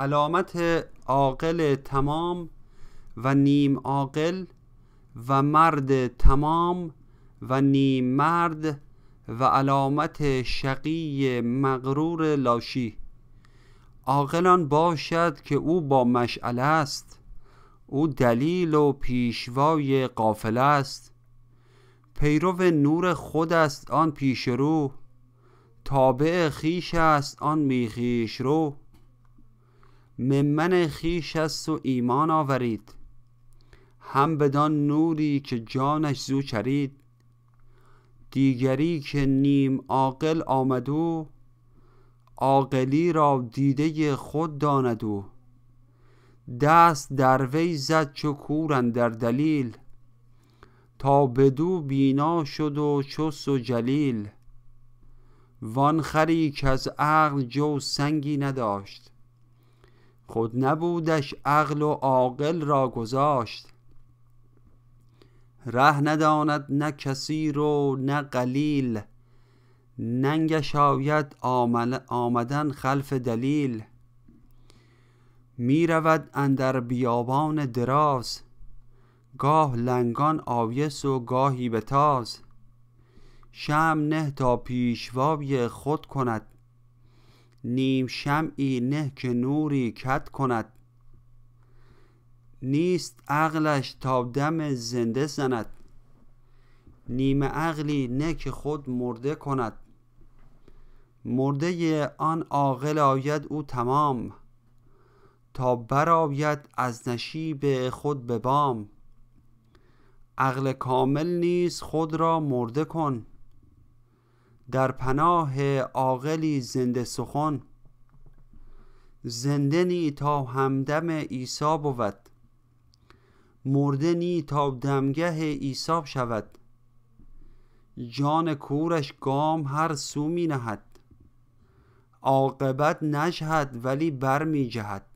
علامت عاقل تمام و نیم عاقل و مرد تمام و نیم مرد و علامت شقی مغرور لاشی. عاقلان باشد که او با مشعله است. او دلیل و پیشوای قافل است. پیرو نور خود است آن پیش رو. تابع خیش است آن میخیش رو. ممن خیش است و ایمان آورید. هم بدان نوری که جانش زو چرید. دیگری که نیم عاقل آمدو عاقلی را دیده خود داندو دست در وی زد چو کور در دلیل تا بدو بینا شد و چست و جلیل. وان خری از عقل جو سنگی نداشت. خود نبودش عقل و عاقل را گذاشت. ره نداند نه کثیر و نه قلیل ننگش آید آمدن خلف دلیل. می رود اندر بیابان دراز گاه لنگان آیس و گاهی به تاز شم نه تا پیشوای خود کند. نیم شمعی نه که نوری کد کند. نیست عقلش تا دم زنده زند. نیم عقلی نه که خود مرده کند. مرده آن عاقل آید او تمام تا برآید از نشیب خود به بام. عقل کامل نیز خود را مرده کن. در پناه عاقلی زنده سخن. زنده نی تا همدم عیسی بود. مرده نی تا دمگه عیسی شود. جان کورش گام هر سو می نهد. عاقبت نجهد ولی بر می جهد.